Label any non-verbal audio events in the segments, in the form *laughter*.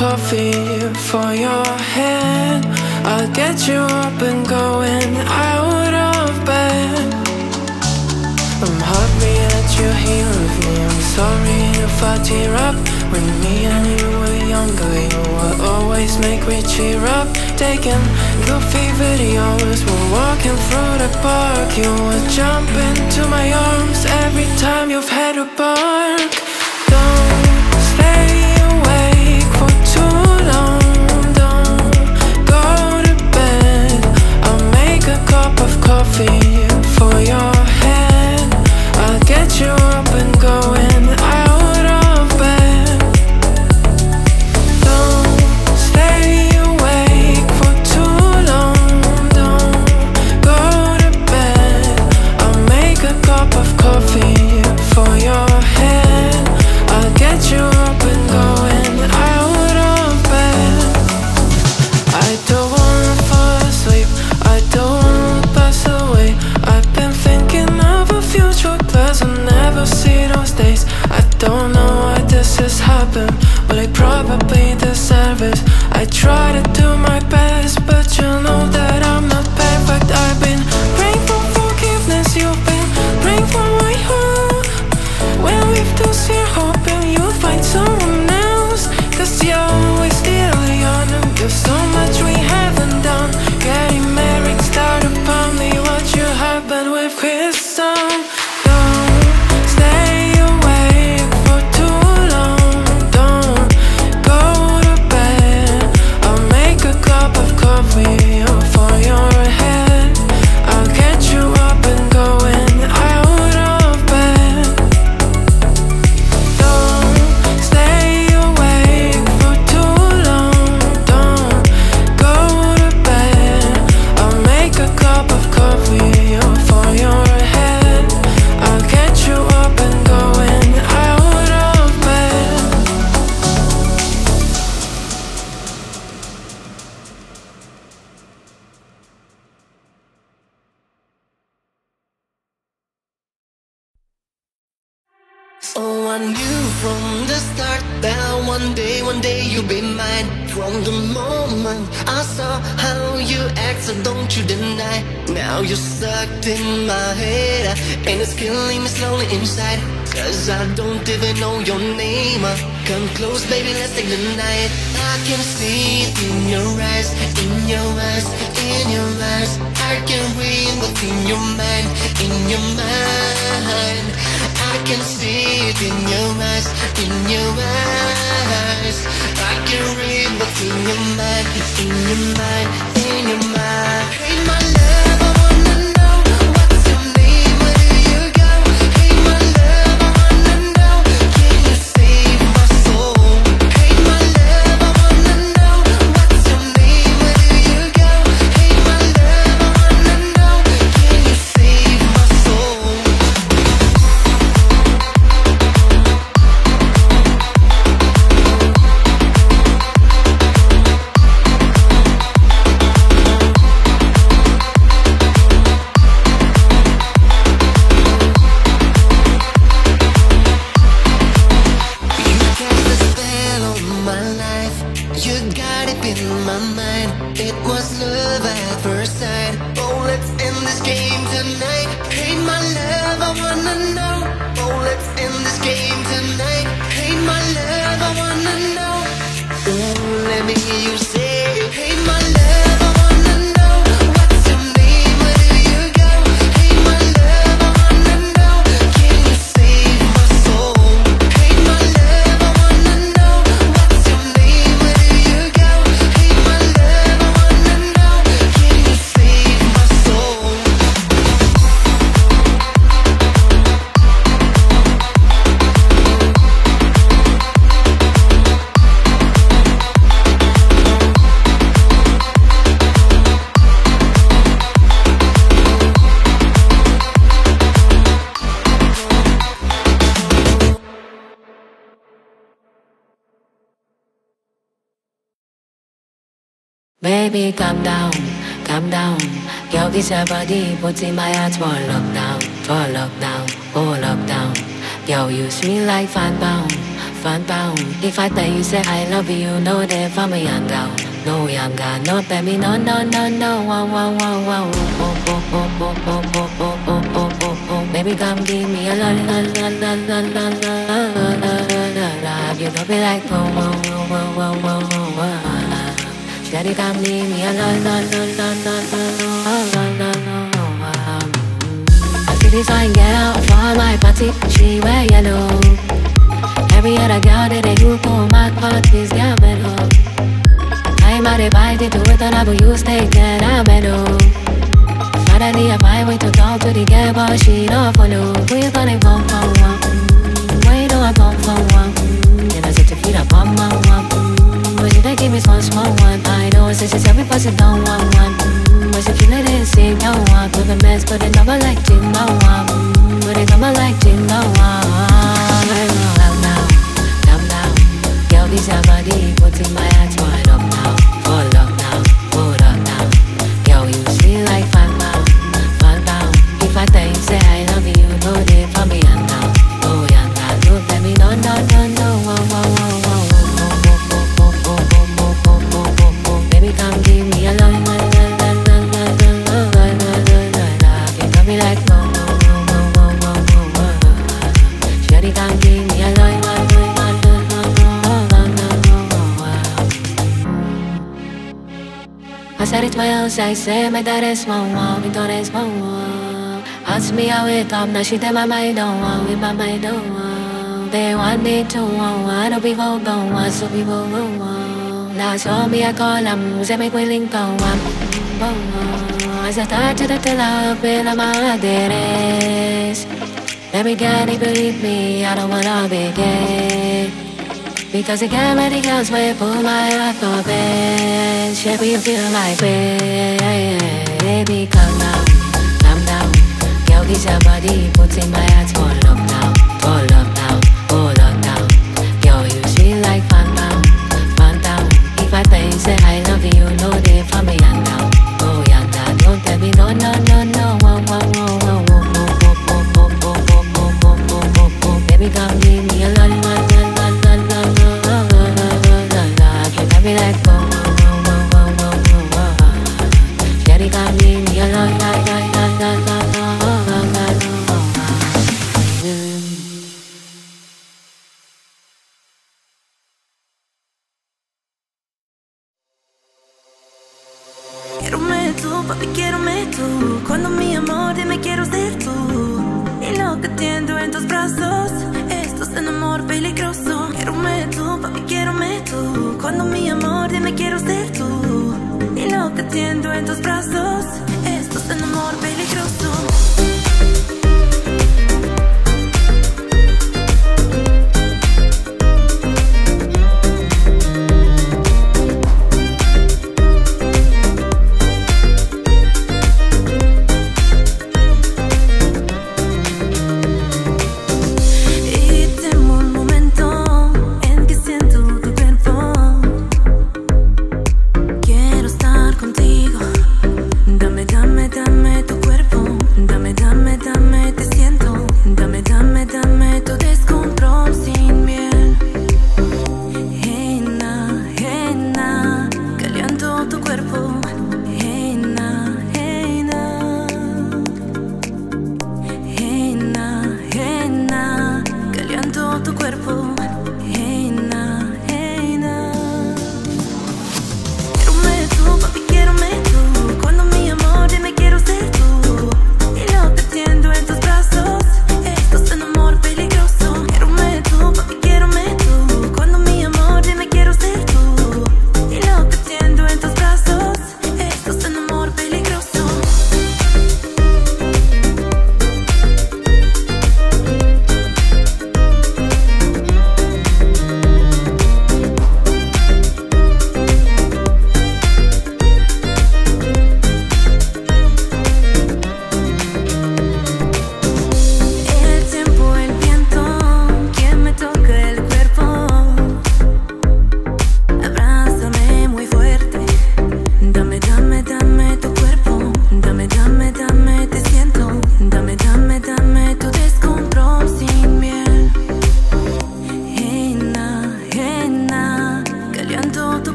coffee for your head. I'll get you up and going out of bed. Um, I'm happy that you're here with me I'm sorry if I tear up. When me and you were younger You would always make me cheer up. Taking goofy videos We're walking through the park. You would jump into my arms Every time you've had a bark. Don't Oh, I knew from the start that one day, one day you'll be mine. From the moment I saw how you act, so don't you deny. Now you're sucked in my head, and it's killing me slowly inside. Cause I don't even know your name. Come close, baby, let's take the night. I can see it in your eyes, in your eyes, in your eyes. I can read what's in your mind, in your mind. I can see it in your eyes, in your eyes. I can read what's in your mind, in your mind. Baby, calm down, calm down. 여기서 body 보지 마야. For lockdown, for lockdown, for lockdown. Yo, use me like fun bound, fun bound. If I tell you say I love you, know that I'm a young girl. No young girl, no baby, no no no no. Wow wow wow wow. Oh oh oh oh oh oh oh oh oh oh oh. Baby, come give me a la la la la la la la la la la. You love me like wow wow wow wow wow. Give me a la la la la la la la la la. I see this fine girl for my party, she wear yellow. Every other girl that they do for my parties, yeah, better. I'm out of bite to it, and I will use take that I'm. Finally, I find way to talk to the girl, but she don't follow. You gonna for? Why you know I phone for one? Then I set your feet up on my always wants one one. I know it's says you tell me don't want one mm, let it sink, it is see no one? With a mess but it never like Jim no one. Mm, But it never like Jim no one. Now now, now now. Girl these are body in my heart wide open say, say, my dad is my mom, my dad is my mom. Ask me how it come, now she tell my mind don't want, with my mind don't want. They want me to want what to be for want, what so be for want Now show me a column sẽ mấy quy linh cầu one As I thought to the love in a mother Let me get it, believe me, I don't wanna be gay because it got many girls way pull my heart for bed. Shape you feel like baby calm down, calm down. Girl, this your body puts in my heart Hold tú, papi, quiero tú. Cuando mi amor dime quiero ser tú. Y lo que tiendo en tus brazos, esto es un amor peligroso. Quiero tú, papi, quiero tú. Cuando mi amor dime quiero ser tú. Y lo que tiendo en tus brazos, esto es un amor peligroso.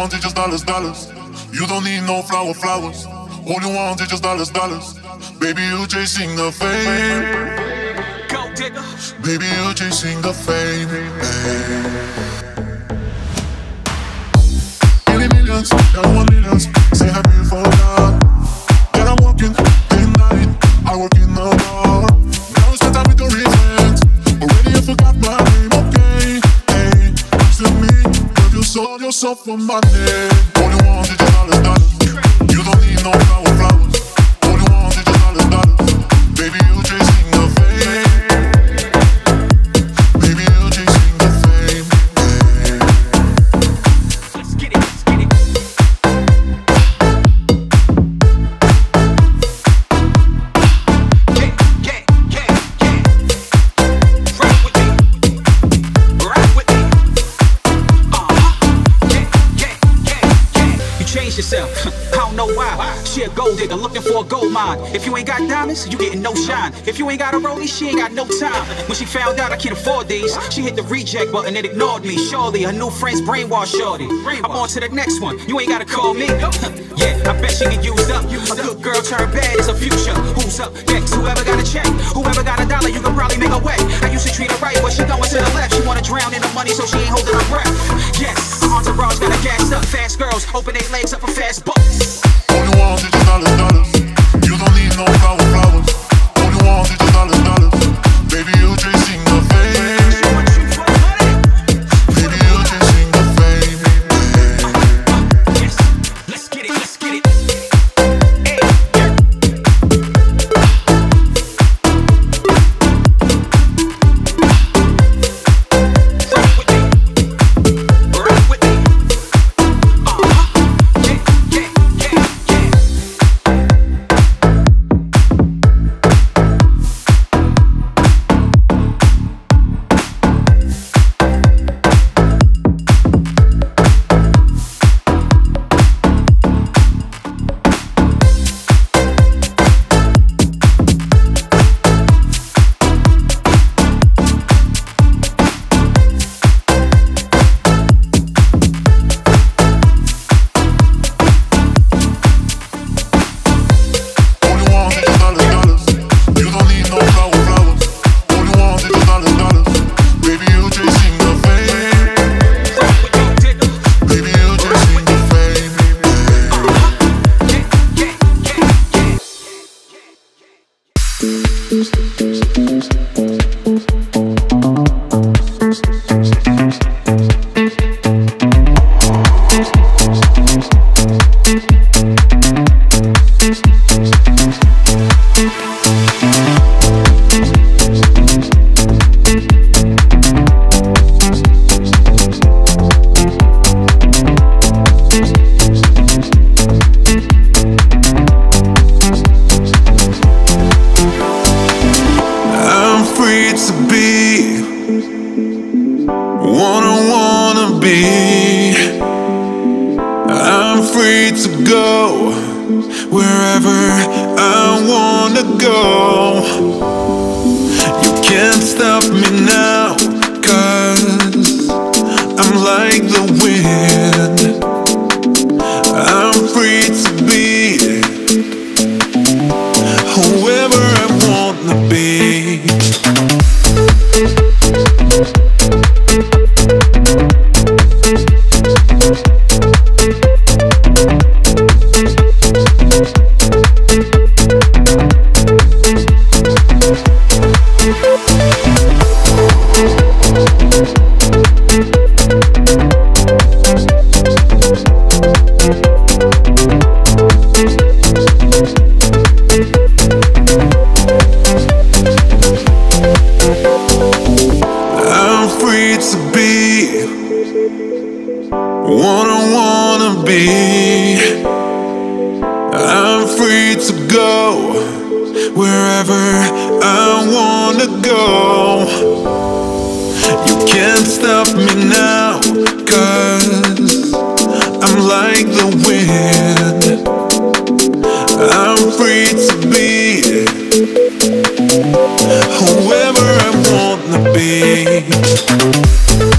Want is just dollars, dollars. You don't need no flower, flowers. All you want is just dollars, dollars. Baby, you chasing the fame. Baby, you chasing the fame. Hey. millions, got one for money. She a gold digger looking for a gold mine. If you ain't got diamonds, you getting no shine. If you ain't got a rollie, she ain't got no time. When she found out I can't afford these, she hit the reject button and ignored me. Surely her new friends brainwashed shorty. I'm on to the next one. You ain't gotta call me. *laughs* yeah, I bet she get used up. A good girl turned bad is a future. Who's up next? Whoever got a check, whoever got a dollar, you can probably make a way. I used to treat her right, but she going to the left. She wanna drown in the money, so she ain't holding her breath. Yes, her entourage got a gas up. Fast girls open their legs up for fast bucks. All you want is dollars, dollars. thank you to be what I wanna be. I'm free to go wherever I wanna go. What I wanna be. I'm free to go Wherever I wanna go. You can't stop me now Cause I'm like the wind. I'm free to be Whoever I wanna be.